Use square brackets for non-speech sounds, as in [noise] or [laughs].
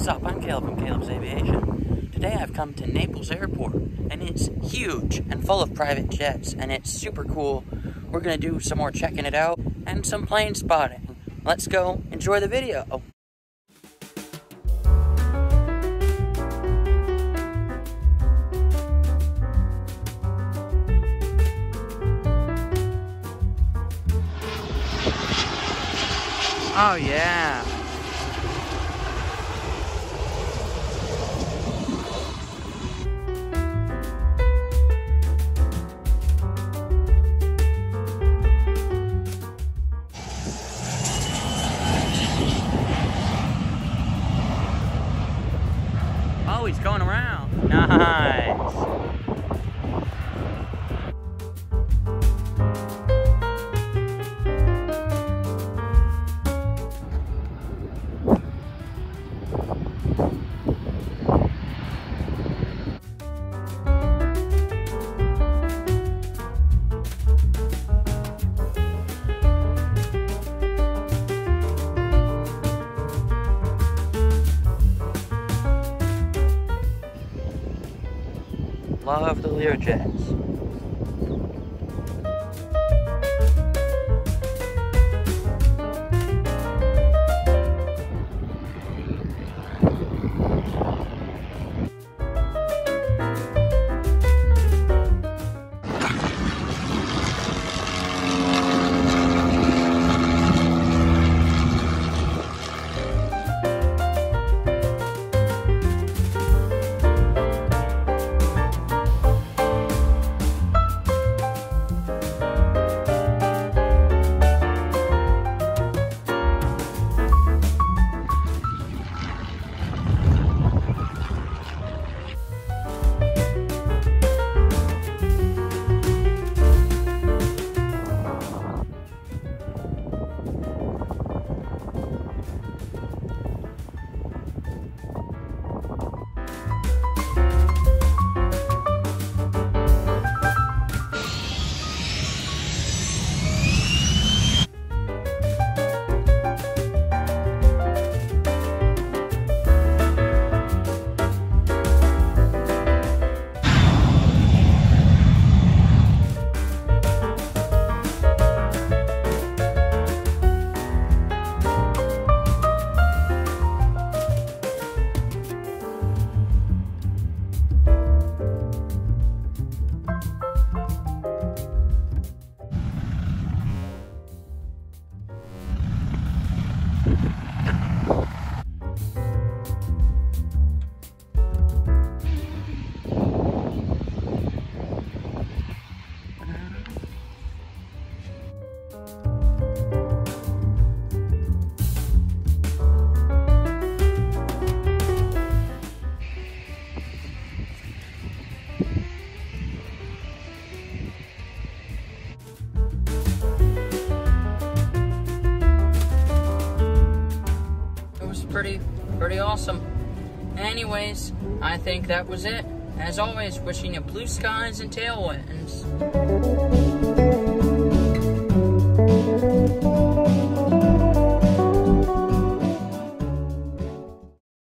What's up? I'm Caleb from Caleb's Aviation. Today I've come to Naples Airport, and it's huge and full of private jets, and it's super cool. We're gonna do some more checking it out and some plane spotting. Let's go enjoy the video. Oh yeah. Oh, he's going around. [laughs] Nice. Love the Learjets. Pretty, pretty awesome. Anyways, I think that was it. As always, wishing you blue skies and tailwinds.